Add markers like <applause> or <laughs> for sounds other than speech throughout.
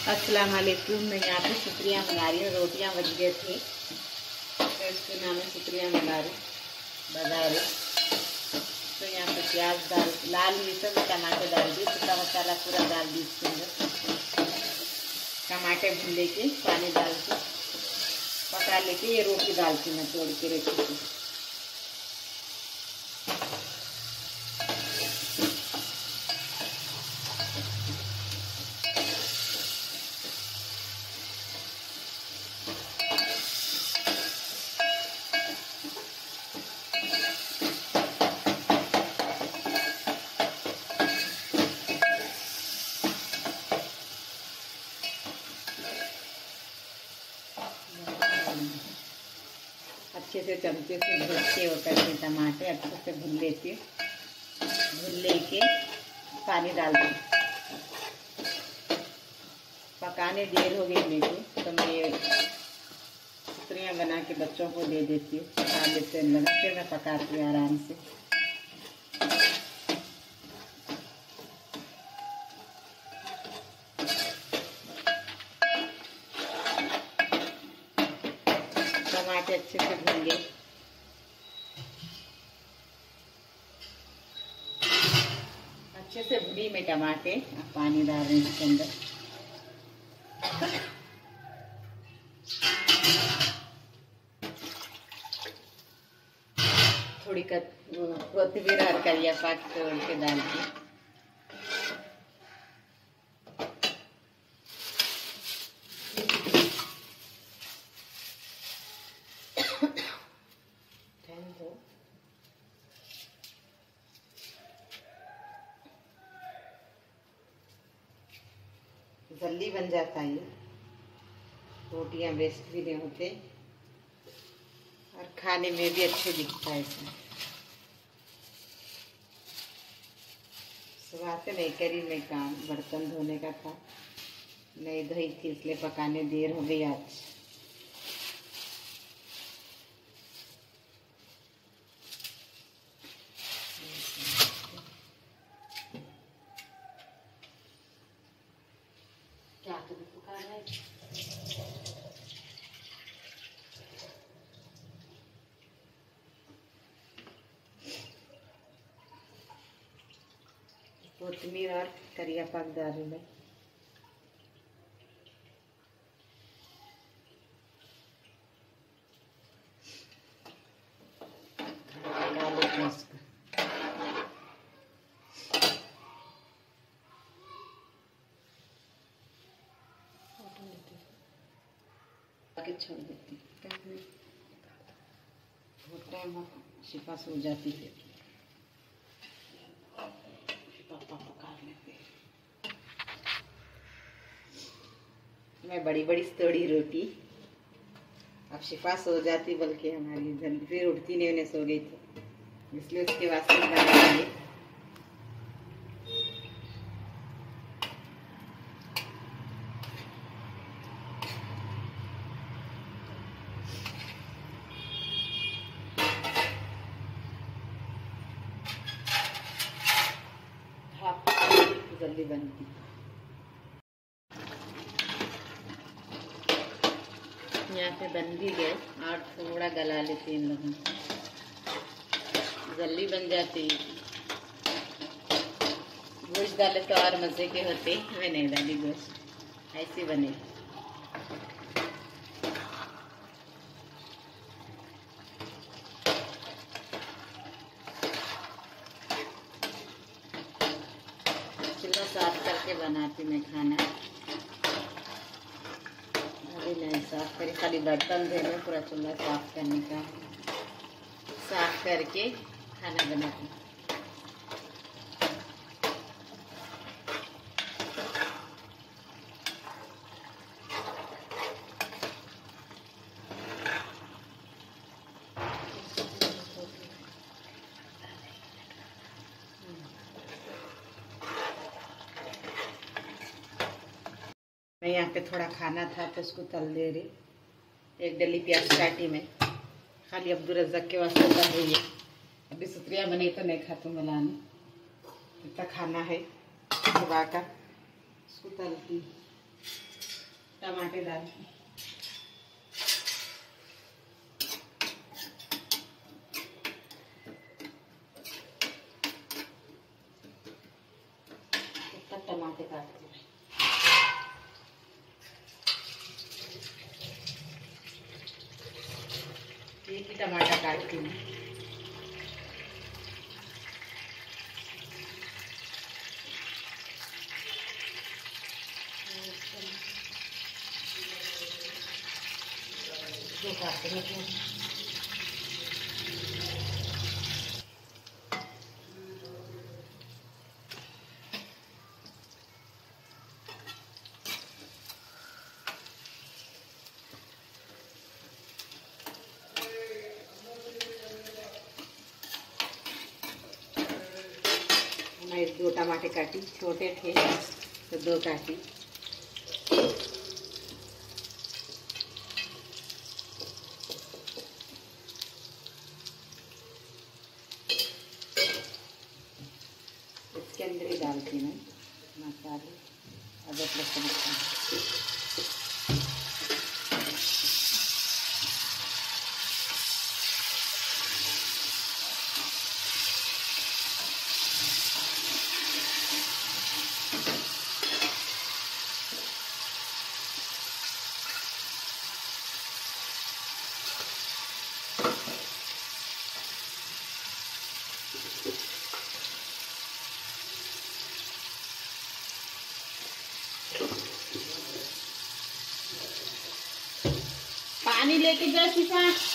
अस्सलाम वालेकुम मैं यहाँ पे सुतरियाँ बना रही हूँ। रोटियाँ बच गए थे। तो इसके नाम है सुतरियाँ बना रही बजा रही। तो यहाँ पे प्याज डाल लाल मिर्च टमाटर डाल दी सूखा मसाला पूरा डाल दी इसके अंदर। टमाटर भून लेके, पानी डाल के पका लेके ये रोटी डालती मैं तोड़ के रखी थी अच्छे से चमचे से भूनते हो करके टमाटर अच्छे से भून लेती भून लेके पानी डाल दी। पकाने देर हो गई मेरे को तो मैं ये सुतरियाँ बना के बच्चों को दे देती हूँ। पका लेते हैं फिर मैं पकाती हूँ आराम से टमाटर अच्छे से भून गए अच्छे से भुनी में टमाटे अब पानी डाल रहे हैं इसके अंदर। थोड़ी कत कोथिमीर और करिया पाक तोड़ के डाल के जल्दी बन जाता है ये रोटियाँ वेस्ट भी नहीं होते। और खाने में भी अच्छे दिखता है इसमें। सुबह से नहीं, करी मैं काम, बर्तन धोने का था नहीं धोई थी, इसलिए पकाने देर हो गई आज क्या तुम्हें पुकार है कोथमीर करिया पाक डाल इसको आगे छोड़ देती हूँ। बहुत टाइम हो, शिफा सो जाती है पापा पका लेते हैं। मैं बड़ी बड़ी तोड़ी रोटी। अब शिफा सो जाती बल्कि हमारी जल्दी फिर उठती नहीं, उन्हें सो गई थी। इसलिए उसके वास्ते बनाएँगे हाँ जल्दी बनती यहाँ पे बन भी गए और थोड़ा गला लेते हैं इन लोगों को। जल्दी बन जाती गोश्त डाले तो और मज़े के होते मैं नहीं डाली गोश्त ऐसे बने चूल्हा साफ़ करके बनाती मैं खाना अभी नहीं साफ़ करी खाली बर्तन धोने पूरा चूल्हा साफ़ करने का। साफ़ करके खाना बनाती मैं यहाँ पे थोड़ा खाना था तो उसको तल दे रही एक डली प्याज काटी में। खाली अब्दुल रज्जक के वास्ते कर रही है। अभी सुतरिया मैंने तो नहीं खा हूँ बनाने इतना खाना है का उसको तलती टमाटर डाल के टमाटर काटते हैं एक ही टमाटर काटती हूँ दो काटते हैं मैं दो टमाटे काटी, छोटे थे तो दो काटी। इसके अंदर ही डालती मैं मसाले, अदरक लहसुन। पानी लेके जा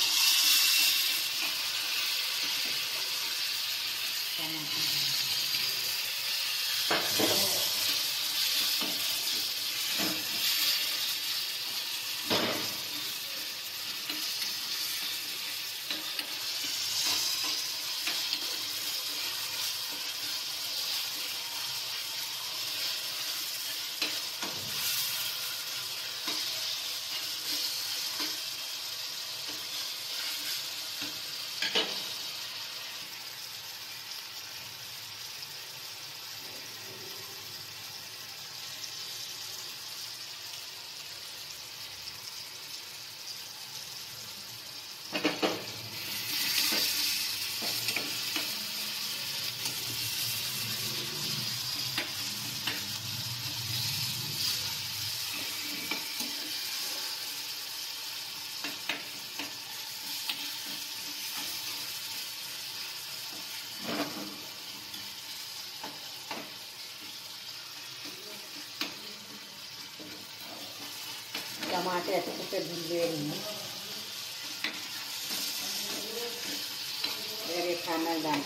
टमाटर अच्छे से भून रही हूँ। फिर ये खाना डाल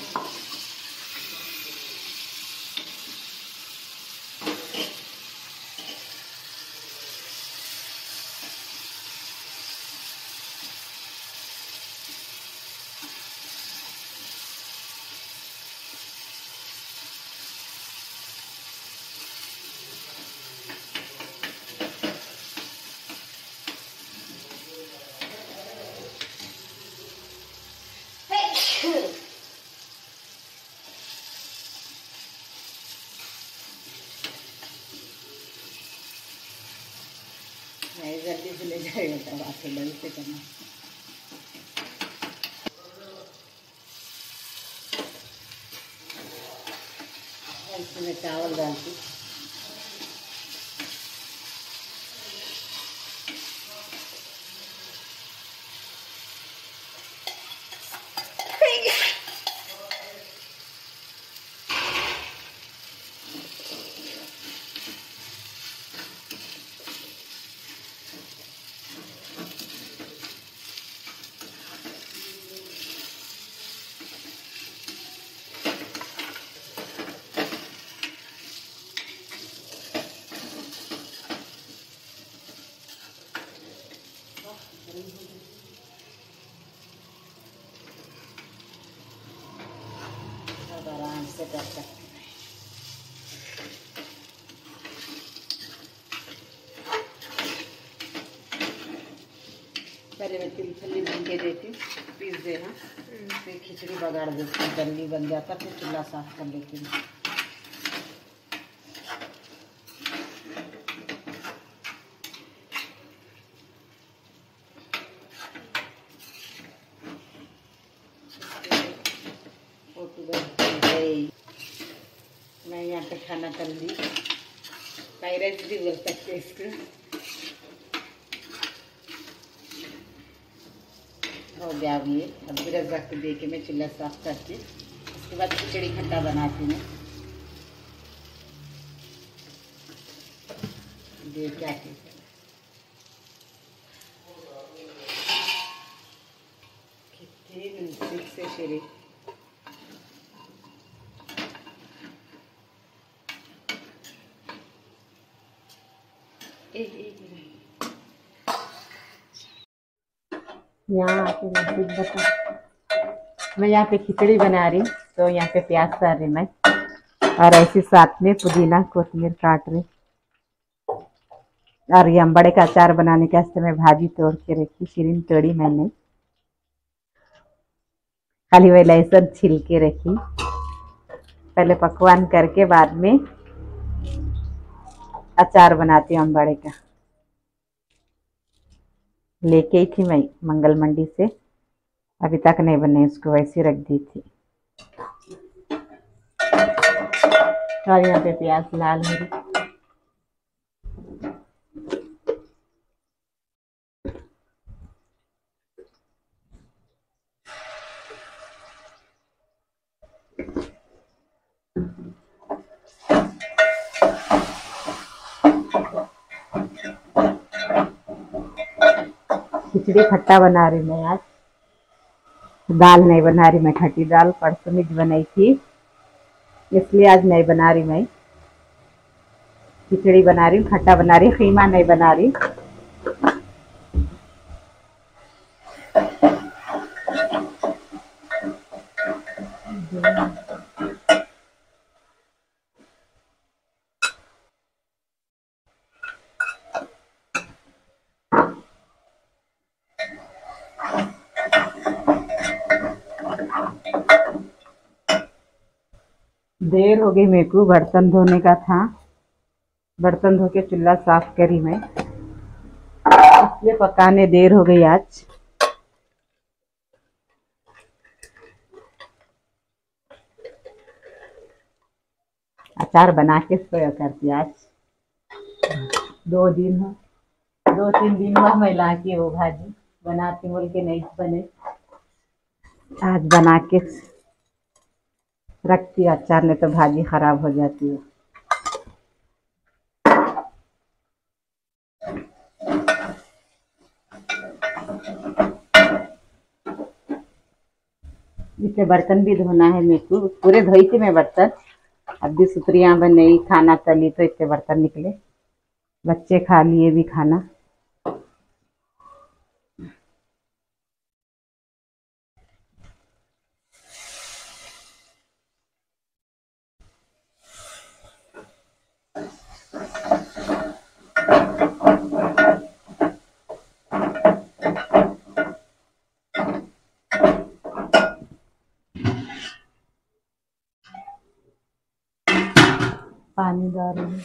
जल्दी से ले जाएगा तब आपको लगी से करना। चावल डालती अब आराम से कर सकते हैं मैं भून के देती पीस देना। फिर खिचड़ी बगाड़ देती हूँ। जल्दी बन जाता फिर चूल्हा साफ़ कर लेती हूँ पे खाना तल दी पायरेट भी बोल सकते इसको हो गया अब ये रख दे के मैं चूल्हा साफ़ करके, उसके बाद खिचड़ी खट्टा बनाती हूँ। देख क्या कितनी से शेरे। यहाँ आके मस्जिद बता मैं यहाँ पे खिचड़ी बना रही तो यहाँ पे प्याज कर रही मैं। और ऐसे साथ में पुदीना कोतमीर काट रही और ये बड़े का अचार बनाने के वास्ते मैं भाजी तोड़ के रखी शिरीन तोड़ी मैंने। खाली वही लहसुन छिल के रखी। पहले पकवान करके बाद में अचार बनाती हूँ बड़े का। लेके ही थी मैं मंगल मंडी से। अभी तक नहीं बने, उसको वैसे रख दी थी। और यहाँ पे प्याज लाल मेरी खिचड़ी खट्टा बना रही मैं आज। दाल नहीं बना रही, मैं खट्टी दाल, परसों मिर्च बनाई थी। इसलिए आज नहीं बना रही मैं। खिचड़ी बना रही हूँ, खट्टा बना रही खीमा नहीं बना रही। देर हो गई मेरे को, बर्तन धोने का था। बर्तन धो के चूल्हा साफ़ करी मैं। इसलिए पकाने देर हो गई आज। अचार बना के सोया करती आज। दो दिन हो, दो तीन दिन हुआ मैं ला के वो भाजी बनाती बोल के नहीं बने। आज बना के रखती है, अचार, नहीं तो भाजी खराब हो जाती है। इसे बर्तन भी धोना है मेरे को। पूरे धोई थी मैं बर्तन। अब भी सुतरियाँ बनी खाना तली तो इतने बर्तन निकले। बच्चे खा लिए भी खाना। पानी डाल रही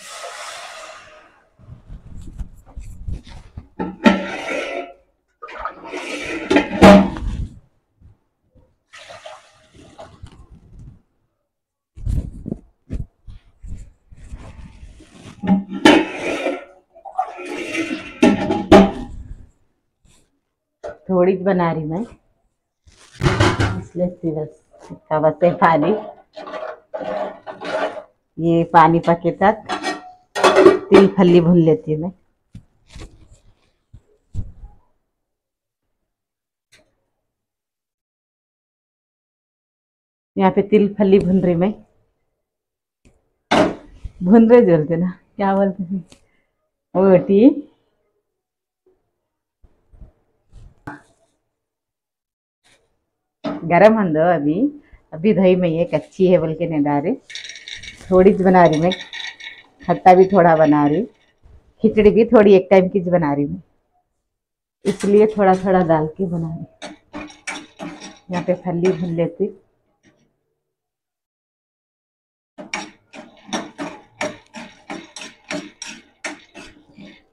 थोड़ी बना रही मैं। इसलिए बस। इसका बस पानी। ये पानी पके तक तिल फली भून लेती हूँ मैं। यहाँ पे तिल फली भून रही मैं। भून रहे जलते ना, क्या बोलते हैं? रोटी गरम हंदो अभी। अभी दही में ये कच्ची है बोल के नहीं डाले थोड़ी बना रही मैं। खट्टा भी थोड़ा बना रही खिचड़ी भी थोड़ी एक टाइम की बना रही मैं। इसलिए थोड़ा थोड़ा डाल के बना रही यहाँ पे फली भून लेती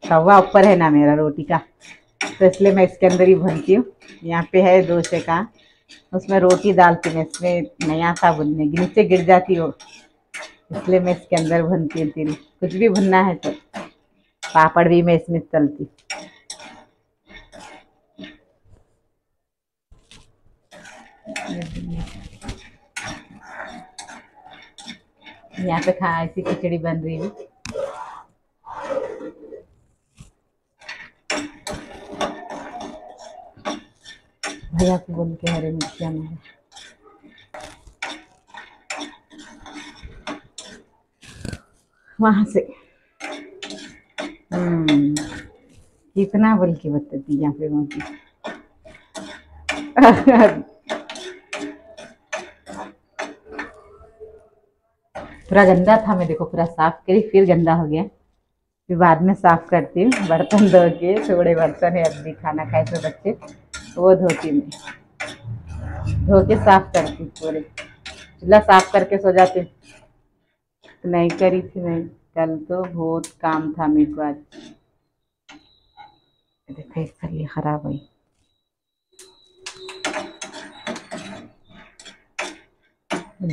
तवा ऊपर है ना मेरा रोटी का। तो इसलिए मैं इसके अंदर ही भूनती हूँ। यहाँ पे है डोसे का। उसमें रोटी डालती मैं। इसमें नया आता भूनने नीचे गिर जाती हो। इसलिए मैं इसके अंदर भुनती हूँ तिल। कुछ भी भुनना है तो पापड़ भी मैं इसमें तलती। यहाँ पे खा, ऐसी खिचड़ी बन रही है। भैया को बोल के हरे मिर्चियाँ में वहाँ से। हम्म, कितना बोल के बताती यहाँ पे मोती पूरा गंदा था मैं देखो पूरा साफ़ करी फिर गंदा हो गया। फिर बाद में साफ़ करती हूँ बर्तन धो के थोड़े बर्तन है अभी खाना खाए थे बच्चे वो धोती मैं। धो के साफ़ करती पूरे। चूल्हा साफ़ करके सो जाती तो नहीं, करी थी मैं कल तो बहुत काम था मेरे को आज। देखो खराब हुई।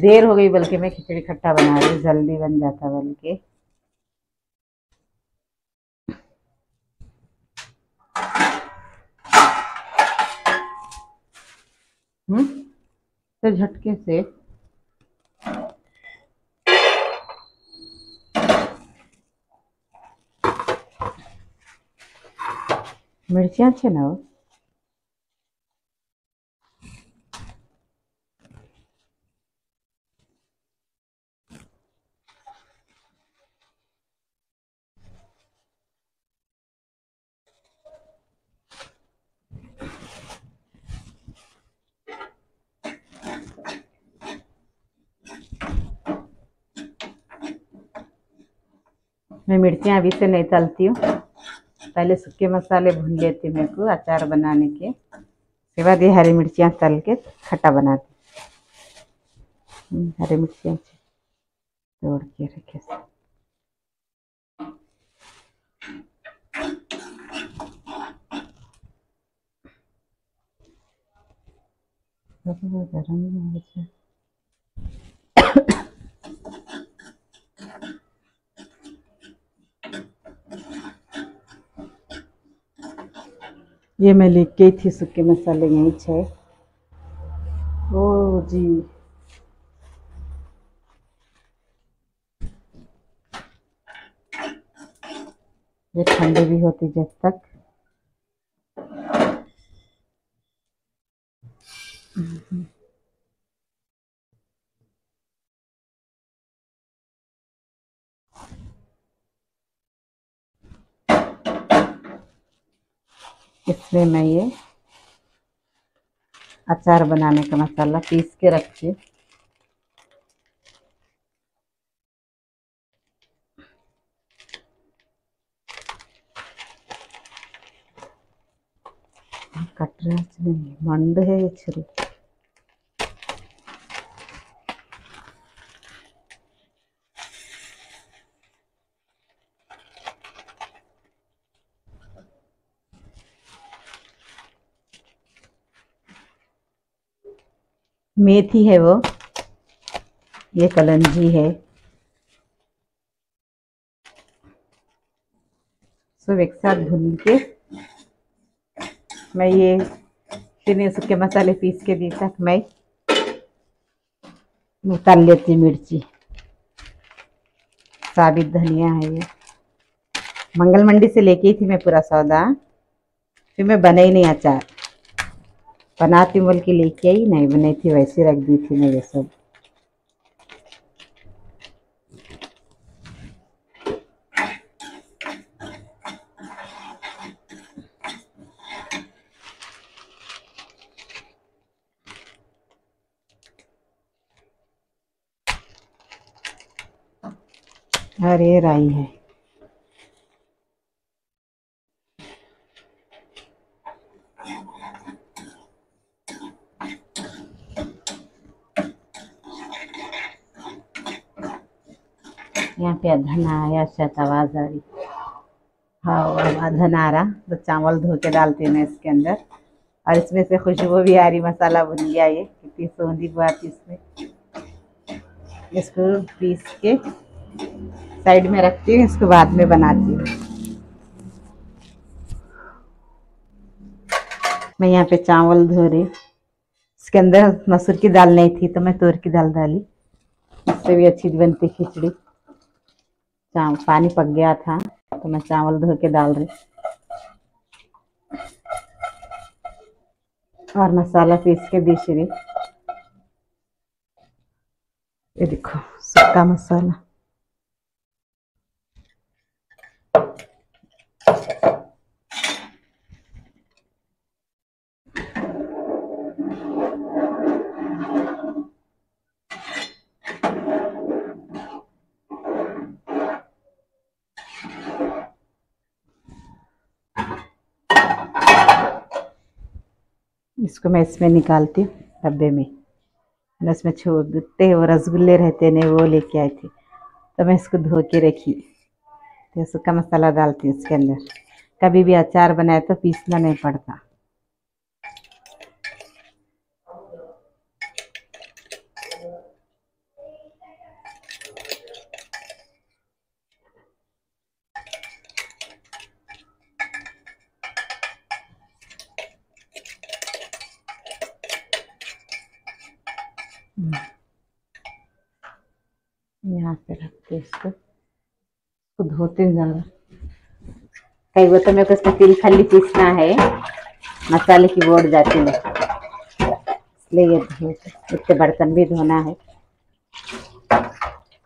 देर हो गई बल्कि मैं खिचड़ी खट्टा बना रही जल्दी बन जाता बल्कि। हम्म तो झटके से मिर्चियाँ अच्छे ना मैं मिर्चियाँ अभी से नहीं तलती हूँ। पहले सूखे मसाले भून लेती मेरे को, अचार बनाने के। उसके बाद ये हरी मिर्चियाँ तल के खट्टा बनाती हूँ। हरी मिर्चियाँ तोड़ के रखे गरम हो ये मैं लेके गई थी सूखे मसाले, यहीं छे ओ जी। ये ठंडे भी होती जब तक। इसमें मैं ये अचार बनाने का मसाला पीस के रखी कट रहा है मंड है ये छुरी। मेथी है वो। ये कलंजी है। सब एक साथ भून के मैं ये फिर सूखे मसाले पीस के दी तक मैं उतार लेती मिर्ची। साबित धनिया है ये। मंगल मंडी से लेके ही थी मैं पूरा सौदा। फिर मैं बने ही नहीं अचार। बनाती बोल के लेके आई नहीं बनाई थी, वैसे रख दी थी मैं ये सब। अरे राई है। अधन आया शायद आवाज़ आ रही हाँ रहा तो चावल धो के डालती हूँ इसके अंदर और इसमें से खुशबू भी आ रही मसाला भुन गया ये कितनी सोंधी बात इसमें इसको पीस के साइड में रखती हूँ इसको बाद में बनाती हूँ मैं यहाँ पे चावल धो रही इसके अंदर मसूर की दाल नहीं थी तो मैं तोर की दाल डाली इससे भी अच्छी बनती खिचड़ी पानी पक गया था तो मैं चावल धो के डाल रही। और मसाला पीस के दी रही। ये देखो, सूखा मसाला। इसको मैं इसमें निकालती हूँ डब्बे में। मैं उसमें छोड़ते वो रसगुल्ले रहते ने वो लेके आए थे। तो मैं इसको धो के रखी। तो सूखा मसाला डालती हूँ इसके अंदर। कभी भी अचार बनाए तो पीसना नहीं पड़ता। यहाँ पे रखते इसको इसको धोते ज़्यादा कई बार तो मेरे को इसमें तिल खाली पीसना है, मसाले की बोर्ड जाती है। इसलिए ये धोते इतने बर्तन भी धोना है।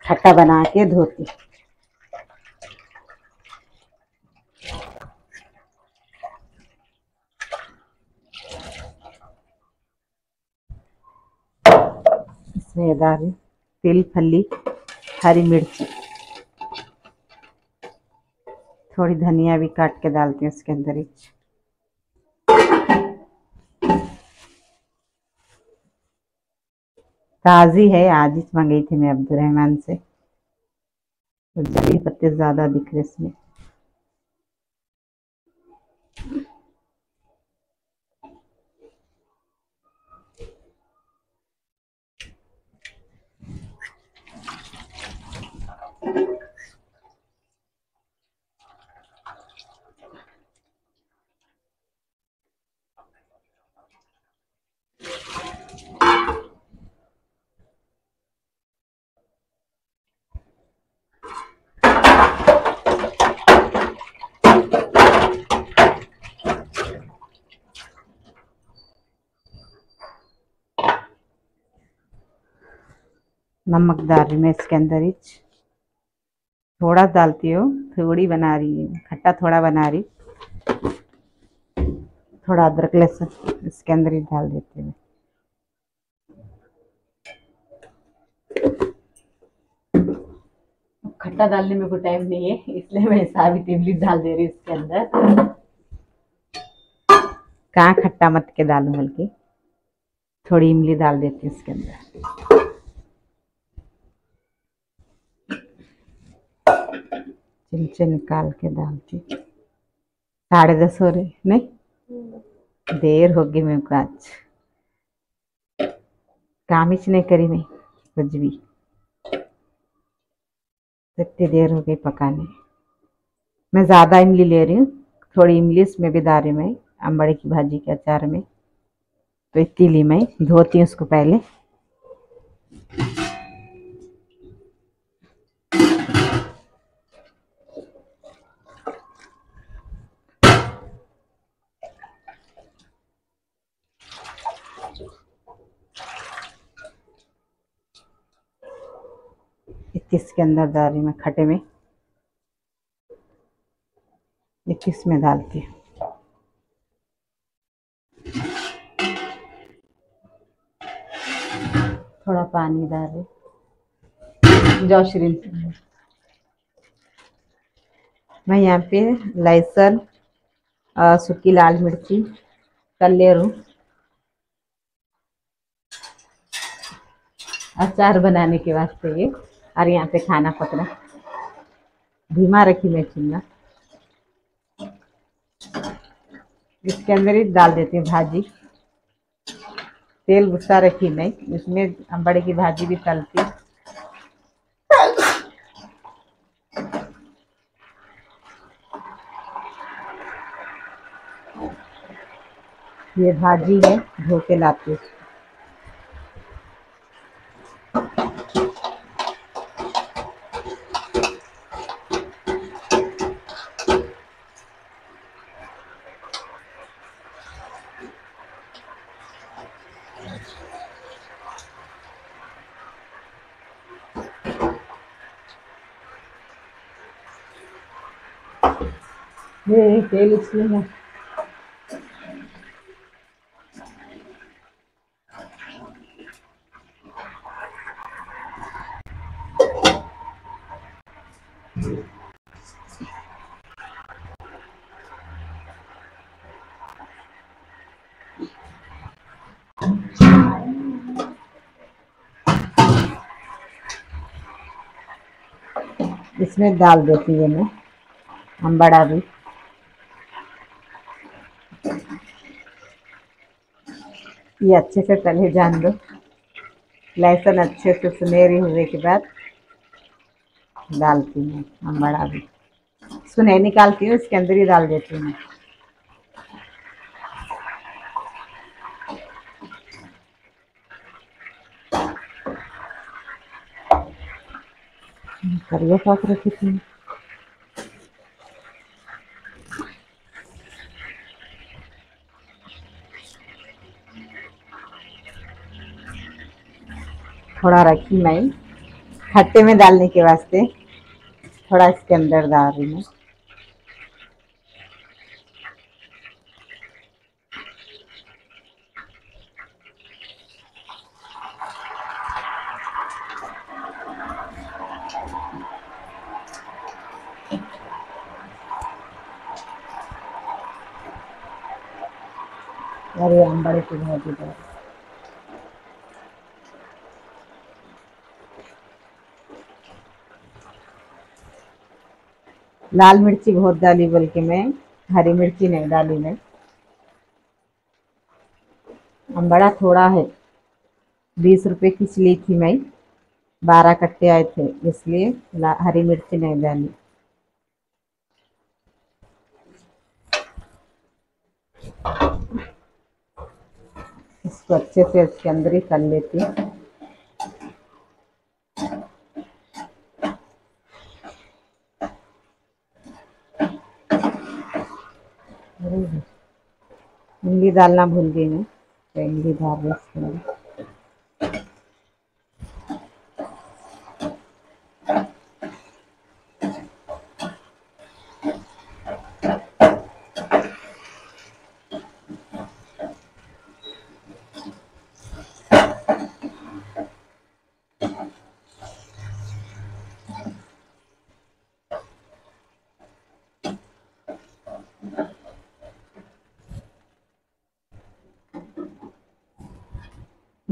खट्टा बना के धोती। डाल तिल फली हरी मिर्ची थोड़ी धनिया भी काट के डालती हूँ इसके अंदर ही ताज़ी है आज ही मंगई थी मैं अब्दुलरहमान से तो जली पत्ते ज़्यादा दिख रहे इसमें नमक डाल रही मैं इसके अंदर ही थोड़ा डालती हूँ, थोड़ी बना रही हूँ, खट्टा थोड़ा बना रही। थोड़ा अदरक लहसुन इसके अंदर ही डाल देती हूँ खट्टा डालने में कोई टाइम नहीं है, इसलिए मैं साबित इमली डाल दे रही हूँ इसके अंदर। कहाँ खट्टा मत के डालूं, बल्कि थोड़ी इमली डाल देती हूँ इसके अंदर। चिमचे निकाल के डालती। साढ़े दस हो रहे, नहीं? देर होगी मेरे को आज। काम ही नहीं करी मैं, कुछ भी। इतनी देर हो गई पकाने। मैं ज़्यादा इमली ले रही हूँ, थोड़ी इमली इसमें भी डाल रही मैं अम्बड़े की भाजी के अचार में। तो इतनी ली मैं, धोती हूँ उसको पहले। इक्कीस के अंदर डाल रही मैं खटे में। इक्कीस में डालती हूँ? थोड़ा पानी डाल। रही जाओ श्रीन मैं यहाँ पे लहसुन सूखी लाल मिर्ची कर ले रू अचार बनाने के वास्ते ये। और यहाँ पे खाना पकड़ा। धीमा रखी मैं। चूल्हा इसके अंदर ही डाल देती हूँ भाजी। तेल भुस्सा रखी मैं इसमें अंबड़े की भाजी भी तलती। ये भाजी है, धो के लाती इसमें है इसमें डाल देती है मैं हम बड़ा भी। ये अच्छे से तले जान दो लहसुन अच्छे से सुनहरी हुए के बाद डालती हूँ हम बड़ा भी। सुने निकालती हूँ, इसके अंदर ही डाल देती हूँ। करिए पाक रखी थी थोड़ा रखी मैं। खट्टे में डालने के वास्ते थोड़ा इसके अंदर डाल रही हूँ अरे हम बड़े की भाजी लाल मिर्ची बहुत डाली, बल्कि मैं हरी मिर्ची नहीं डाली मैं। बड़ा थोड़ा है। बीस रुपए की ली थी मैं। बारह कट्टे आए थे, इसलिए हरी मिर्ची नहीं डाली। इसको अच्छे से इसके अंदर ही कर लेती हूँ। इमली डालना भूल गई मैं। तो इमली डाल रही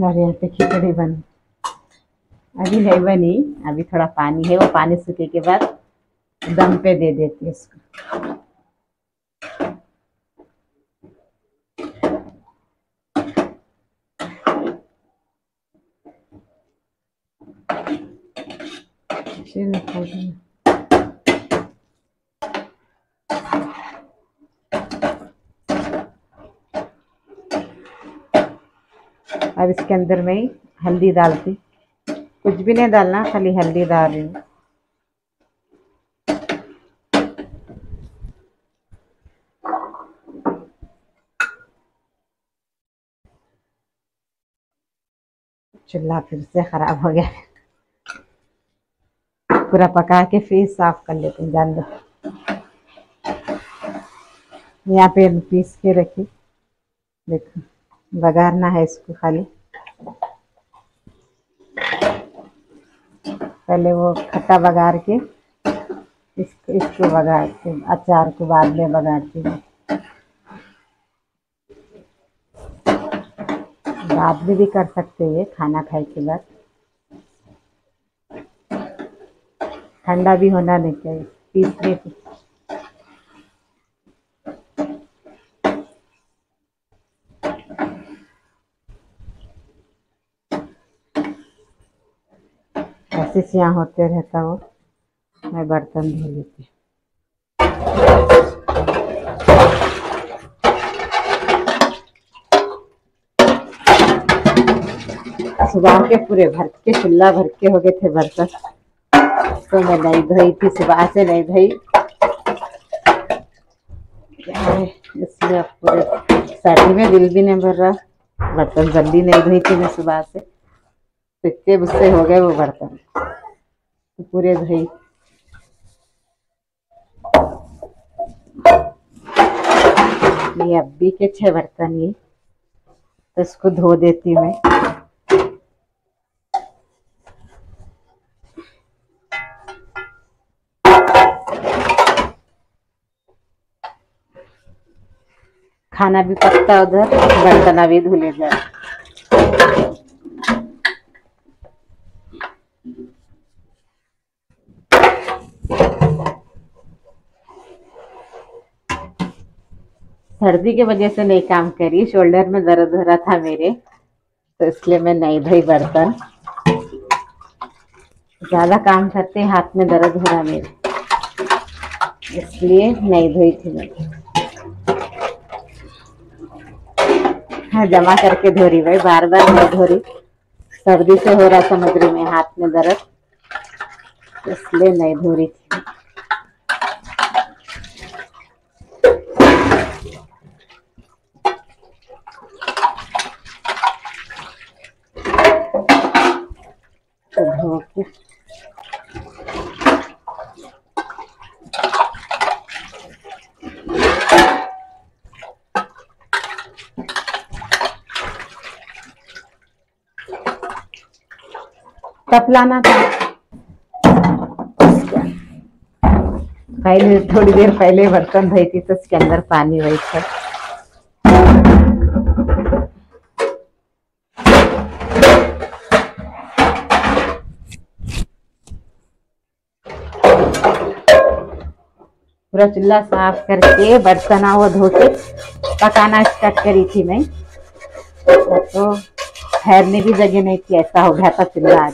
नारियल पे खिचड़ी बन। अभी नहीं बनी, अभी थोड़ा पानी है, वो पानी सूखे के बाद दम पे दे देती है उसको चलो इसके अंदर मैं हल्दी डालती। कुछ भी नहीं डालना, खाली हल्दी डाल रही हूँ। चूल्हा फिर से ख़राब हो गया। पूरा पका के फिर साफ़ कर लेते हैं, जान दो यहाँ पे पीस के रखी। देखो, बघारना है इसको खाली। पहले वो खट्टा बघार के इसको इसको बघार के, अचार को बाद में बघारती हूँ। बाद में भी कर सकते हैं, खाना खाए के बाद। ठंडा भी होना नहीं चाहिए, पीसने कोशिश यहाँ होते रहता वो। मैं बर्तन धो लेती सुबह के पूरे भर के चूल्हा भर के हो गए थे बर्तन। तो मैं नहीं धोई थी, सुबह से नहीं धोई। इसलिए पूरे सर्दी में दिल भी नहीं भर रहा। बर्तन जल्दी नहीं धोई थी मैं सुबह से। इतने गुस्से हो गए, वो बर्तन तो पूरे धोई ये अब्बी के छह बर्तन ये तो इसको धो देती मैं। खाना भी पकता उधर, बर्तन अभी धुले जाए सर्दी की वजह से नहीं काम करी, शोल्डर में दर्द हो रहा था मेरे तो इसलिए मैं नहीं धोई बर्तन। ज़्यादा काम करते हाथ में दर्द हो रहा मेरे, इसलिए नहीं धोई थी मैं। हाँ जमा करके धो रही भाई बार बार नहीं धो रही। सर्दी से हो रहा समझ रही मैं, हाथ में दर्द, इसलिए नहीं धो रही थी तो धो के कप लाना था। पहले थोड़ी देर पहले बर्तन धोई थी तो उसके अंदर पानी वही था। पूरा चूल्हा साफ़ करके बर्तन वो धो के पकाना स्टार्ट करी थी मैं। तो ठहरने की जगह नहीं थी, ऐसा हो गया था चूल्हा आज।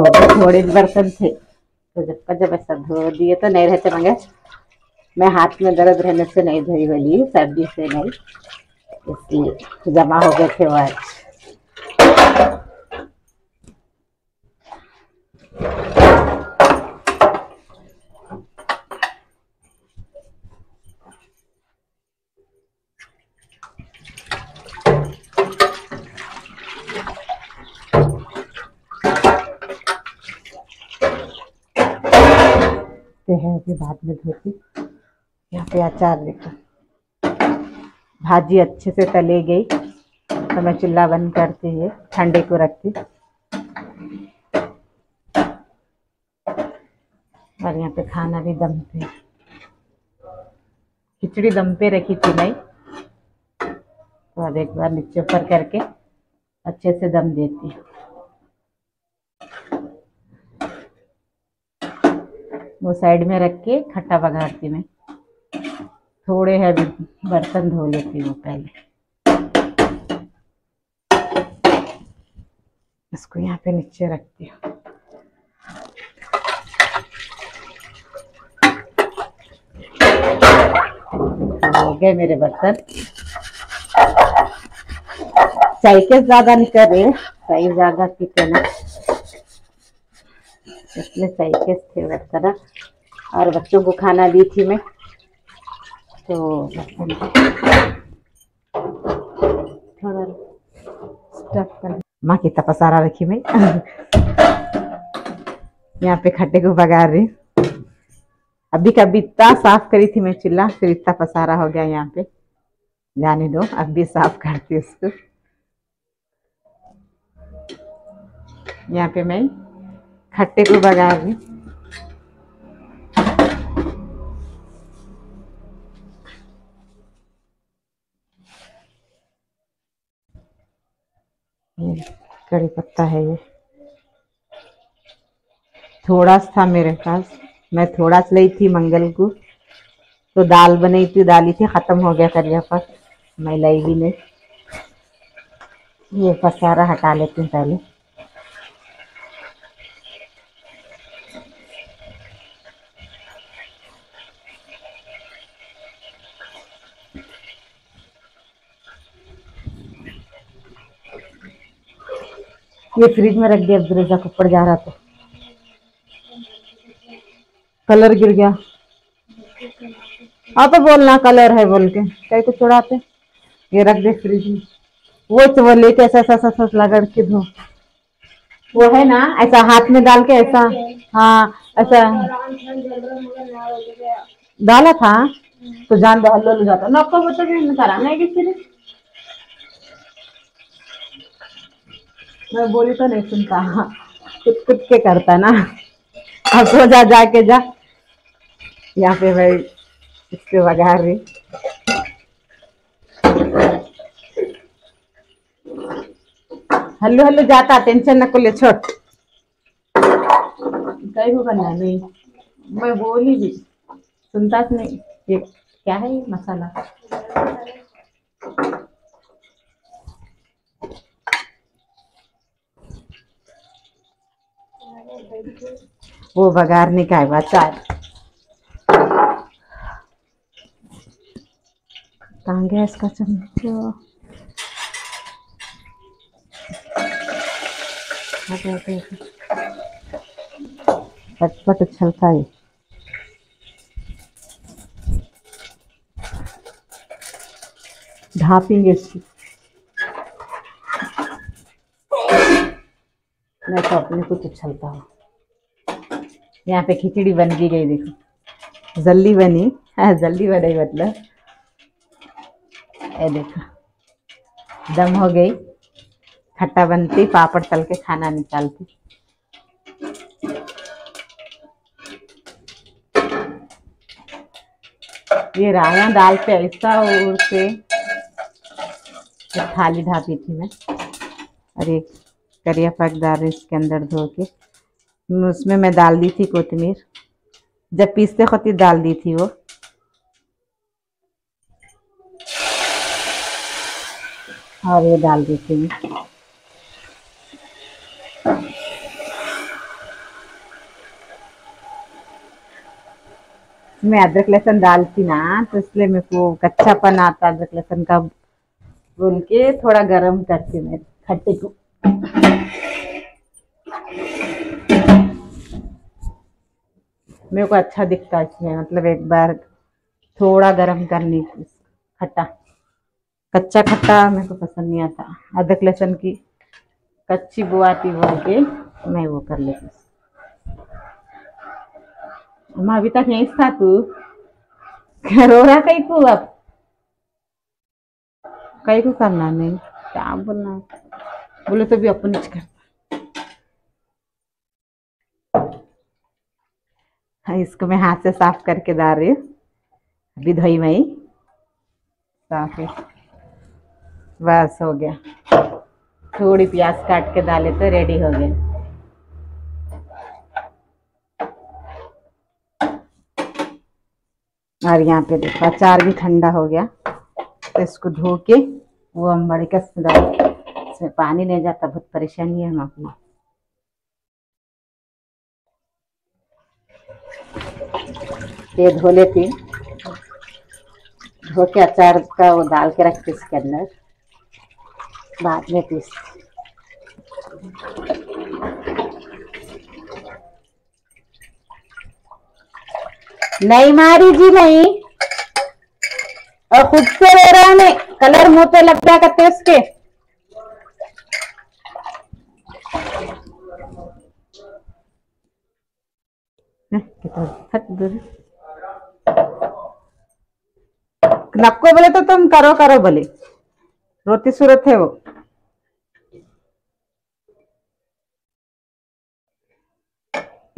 हो गए थोड़े बर्तन थे। तो जब का जब ऐसा धो दिए तो नहीं रहते, मगर मैं हाथ में दर्द रहने से नहीं धोई वाली सर्दी से नहीं, इसलिए जमा हो गए थे वो आज। ते बाद में धोती, यहाँ पे अचार देखो भाजी अच्छे से तले गई तो मैं चूल्हा बंद करती है ठंडे को रखती। और यहाँ पे खाना भी दम पे। खिचड़ी दम पे रखी थी मैं। तो अब एक बार नीचे ऊपर करके अच्छे से दम देती हूँ। वो साइड में रख के खट्टा बघाड़ती मैं। थोड़े है बर्तन धो लेती हूँ पहले। इसको यहाँ पे नीचे रखती हूँ। हो गए मेरे बर्तन। के ज़्यादा नहीं कर रहे चाय ज़्यादा पीते ना इसलिए सही के थे बर्तन और बच्चों को खाना दी थी मैं। तो थोड़ा कर माँ की तपसारा रखी मैं। यहाँ पे खट्टे को बगार रही अभी कभी इतना साफ़ करी थी मैं चूल्हा फिर इतना पसारा हो गया यहाँ पे। जाने दो, अब भी साफ़ करती उसको। यहाँ पे मैं खट्टे को रही ये कड़ी पत्ता है ये। थोड़ा सा था मेरे पास। मैं थोड़ा सा ली थी मंगल को। तो दाल बनी थी, दाली थी, खत्म हो गया करिया पर मैं लाई भी नहीं। ये पसारा हटा लेती हूँ पहले। ये फ्रिज में रख दिया ब्रेजा को पड़ जा रहा तो कलर गिर गया। हाँ तो बोलना कलर है बोल के। कहीं को चुड़ाते ये रख दे फ्रिज में। वो तो वो लेके ऐसा ऐसा ऐसा लगा के धो वो है ना, ऐसा हाथ में डाल के ऐसा। हाँ ऐसा। डाला था। तो जान दो हल्लो जाता। नौको वो तो कराना है किसी ने मैं बोली तो नहीं सुनता। कुछ कुछ के करता ना। अब सो जा, जाके जा। यहाँ पे भाई, इसके बघार रही हल्लो हल्लो, जाता, टेंशन न को ले छोड़। कहीं को करना नहीं। मैं बोली भी। सुनता नहीं? ये क्या है ये मसाला? वो बघारने का है चाय कहाँ गया इसका चमचा पटपट उछलता है ढापेंगे इसकी मैं तो अपने कुछ उछलता हूँ यहाँ पे खिचड़ी बन भी गई, देखो। जल्दी बनी। हाँ जल्दी बनी मतलब। ये देखो। दम हो गई। खट्टा बनती, पापड़ तल के खाना निकालती। ये राया दाल पे ऐसा और से थाली ढापी थी मैं। और एक करिया पक दाल इसके अंदर धो के उसमें मैं डाल दी थी कोतमीर जब पीसते होती डाल दी थी वो। और ये डाल दी थी मैं मैं अदरक लहसुन डालती ना तो इसलिए मेरे को कच्चापन आता अदरक लहसुन का। बोल के थोड़ा गरम करती मैं, खट्टे को। मेरे को अच्छा दिखता है मतलब एक बार थोड़ा गरम करनी खट्टा। कच्चा खट्टा मेरे को पसंद नहीं आता। अदरक लहसुन की कच्ची बुआती बोल के मैं वो कर लेती अम्मा, अभी तक यहीं था तू? <laughs> रो रहा कहीं को अब? कहीं को करना नहीं। क्या बोलना? बोले तो भी अपन कर हाँ, इसको मैं हाथ से साफ़ करके डाल रही हूँ। अभी धोई मई। साफ़ है। बस हो गया। थोड़ी प्याज काट के डाले तो रेडी हो गया। और यहाँ पे देखो, अचार भी ठंडा हो गया। तो इसको धो के वो हम बड़ी डाल इसमें पानी नहीं जाता, बहुत परेशानी है हम अपनी। ये धो लेती धो के अचार का वो डाल के रखती इसके अंदर। बाद में पीस। नहीं मारी जी नहीं। और खुद से ले रहा नहीं कलर मुँह पे लग गया करते उसके। नक्को बोले तो तुम करो करो बोले। रोती सूरत है वो।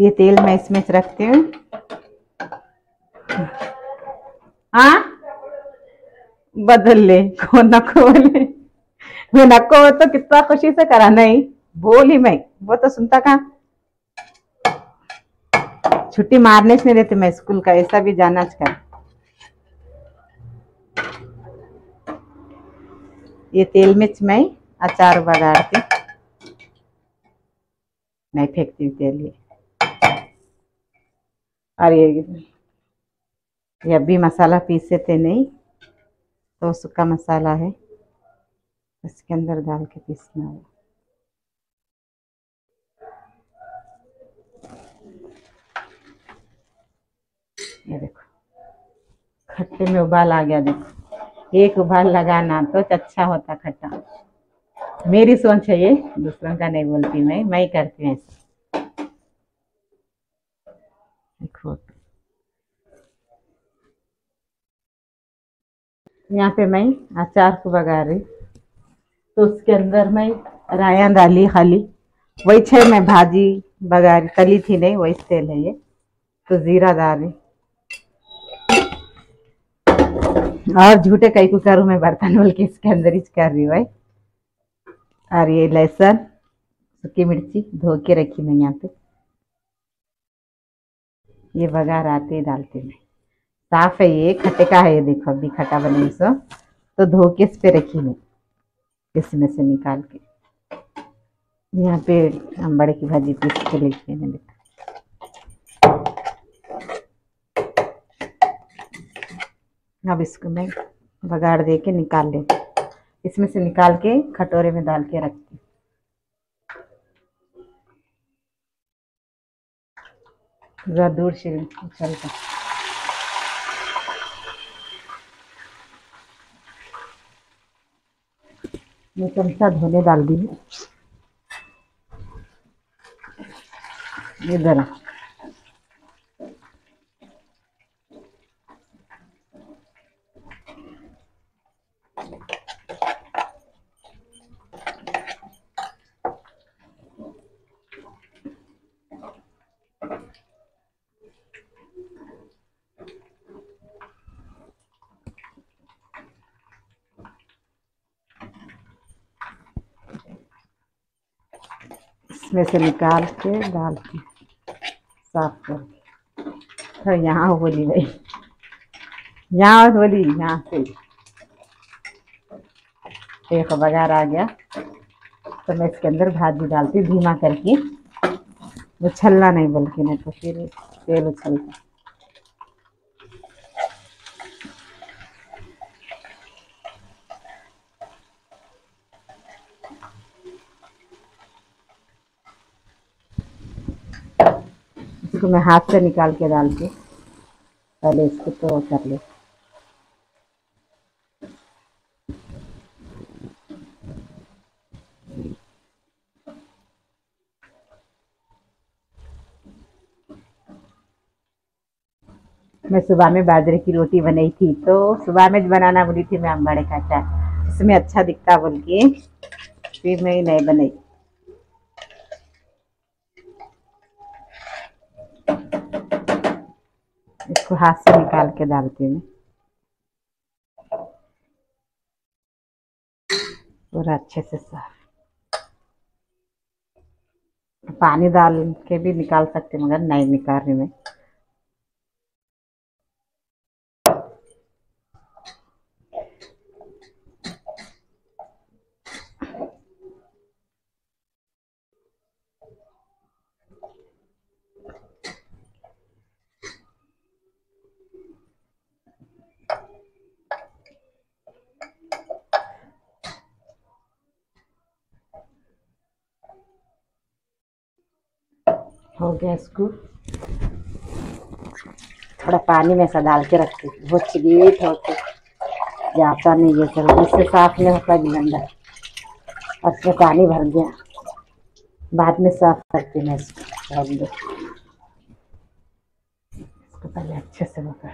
ये तेल मैं इसमें रखती हूँ। हाँ? बदल ले को नको बोले? मैं नको तो कितना खुशी से करा, नहीं, बोली मैं, वो तो सुनता कहा? छुट्टी मारने से नहीं देते मैं स्कूल का, ऐसा भी जाना कर ये तेल में मैं अचार बगाड़ के नहीं फेंकती हूँ तेल ये। और ये ये भी मसाला पीसे थे नहीं तो सूखा मसाला है, इसके अंदर डाल के पीसना है। ये देखो, खट्टे में उबाल आ गया, देखो। एक उबाल लगाना तो अच्छा होता खट्टा। मेरी सोच है ये, दूसरों का नहीं बोलती मैं मैं करती हूँ यहाँ पे मैं अचार को बगा रही तो उसके अंदर मैं राया डाली खाली। वही छे मैं भाजी बगा रही, तली थी नहीं, वही तेल है ये। तो जीरा डाल रही और झूठे कई को करूँ मैं बर्तन बोल के इसके अंदर ही कर रही भाई। और ये लहसुन, सूखी मिर्ची धो के रखी मैं यहाँ पे। ये बघार आते ही डालती मैं। साफ़ है ये खट्टे का है ये देखो, अभी खट्टा बने सो। तो धो के इस पे रखी मैं, इसमें से निकाल के। यहाँ पे हम बड़े की भाजी पीस के लेके अब इसको मैं बगाड़ दे के निकाल लेती इसमें से निकाल के कटोरे में डाल के रखती दूर से चलता। मैं चमचा धोने डाल दी इधर इसमें से निकाल के डाल के साफ़ कर। तो यहाँ बोली भाई यहाँ बोली यहाँ से। एक बघार आ गया। तो मैं इसके अंदर भाजी डालती धीमा करके। वो छलना नहीं बल्कि नहीं तो फिर तेल उछलता इसको मैं हाथ से निकाल के डाल के पहले इसको तो कर ले। मैं सुबह में बाजरे की रोटी बनाई थी तो सुबह में बनाना बोली थी, मैं अम्बाड़े का चाय उसमें अच्छा दिखता बोल के, फिर मैं नहीं बनाई। इसको हाथ से निकाल के डालती हूँ पूरा अच्छे से साफ़। पानी डाल के भी निकाल सकते मगर नहीं निकाल रही मैं हो गया इसको थोड़ा पानी में ऐसा डाल के रखती बहुत चिलीट होती जाता नहीं ये चलो इससे साफ़ नहीं होता गिलंडर और इसमें पानी भर गया। बाद में साफ़ करती मैं इसको। इसको पहले अच्छे से बता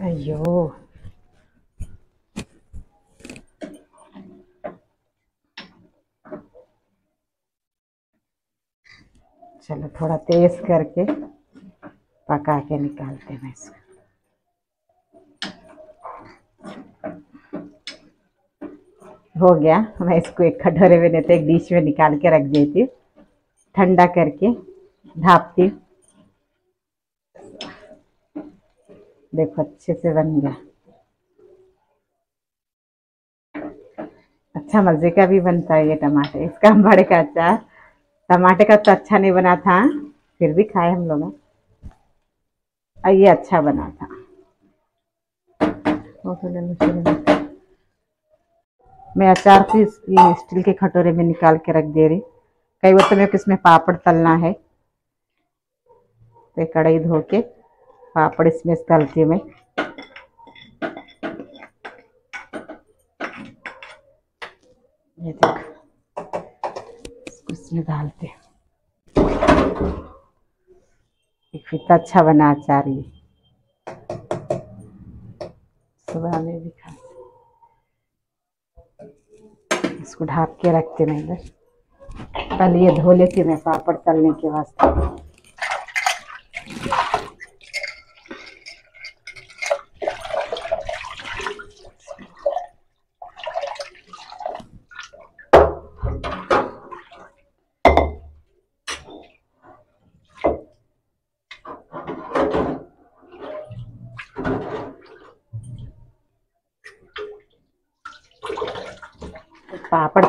अयो। चलो, थोड़ा तेज करके पका के निकालते हैं इसको। हो गया, मैं इसको एक कटोरे में नहीं तो एक डिश में निकाल के रख देती हूँ। ठंडा करके, ढापती हूँ। देखो, अच्छे से बन गया। अच्छा मज़े का भी बनता है ये टमाटर। इसका हम बड़े का अचार, टमाटर का तो अच्छा नहीं बना था फिर भी खाए हम लोग और ये अच्छा बना था। तो में। अचार को स्टील के कटोरे में निकाल के रख दे रही। कई बार तो मेरे को इसमें पापड़ तलना है। तो कढ़ाई धो के पापड़ इसमें तलती मैं ये देख इसमें डालते हैं। फिर अच्छा बना अचार ये। सुबह में भी खा। इसको ढाप के रखते मैं इधर। पहले ये धो लेती मैं पापड़ तलने के वास्ते।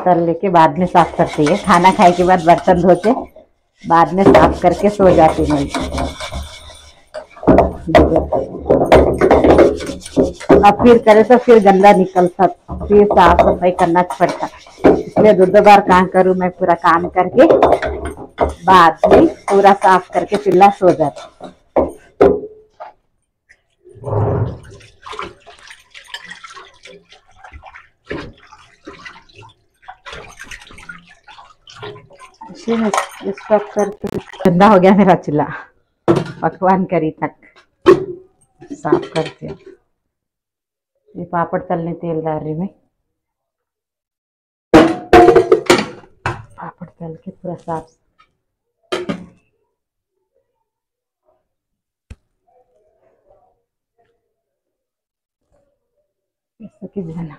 तल लेके बाद में साफ़ करती है। खाना खाए के बाद बर्तन धो के बाद में साफ़ करके सो जाती मैं अब फिर करे तो फिर गंदा निकलता, फिर साफ़ सफ़ाई करना पड़ता। इसलिए दो दो बार काम करूँ मैं पूरा काम करके, बाद में पूरा साफ़ करके फिर सो जाता इसी में स्टॉप करके गंदा हो गया मेरा चूल्हा। पकवान करी तक। साफ़ करते ये पापड़ तलने तेल डाल रही मैं। पापड़ तल के पूरा साफ़ ऐसा कि बना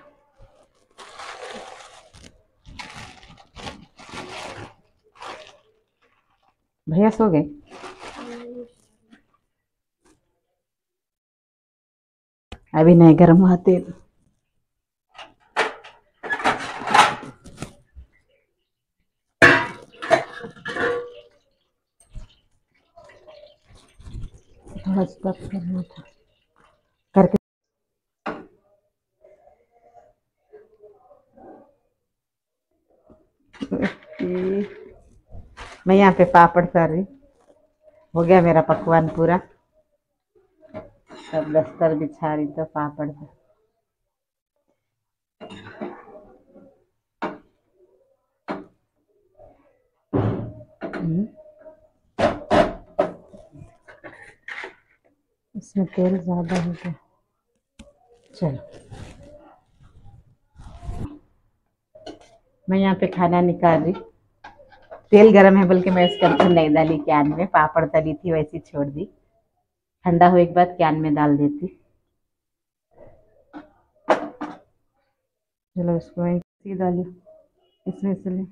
भैया सो गए। अभी नहीं गर्म हुआ तेल थोड़ा स्टफ़ करना था करके मैं यहाँ पे पापड़ कर रही। हो गया मेरा पकवान पूरा। सब दस्तर बिछा रही तो पापड़ था हम्म। इसमें तेल ज़्यादा हो गया। चलो। मैं यहाँ पे खाना निकाल रही। तेल गरम है बल्कि मैं इसके अंदर नहीं डाली कैन में। पापड़ तली थी, वैसी छोड़ दी। ठंडा हुए के बाद कैन में डाल देती। चलो इसको डाली। इसमें इसलिए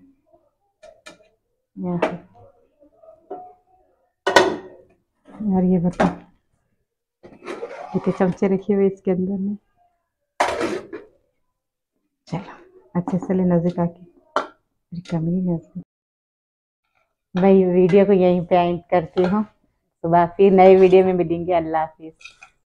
यार ये बता। कितने चमचे रखे हुए इसके अंदर में। चलो, अच्छे से ले नज़दीक आके। कमी है मैं वीडियो को यहीं पे एंड करती हूँ। सुबह फिर नए वीडियो में मिलेंगे। अल्लाह हाफिज़।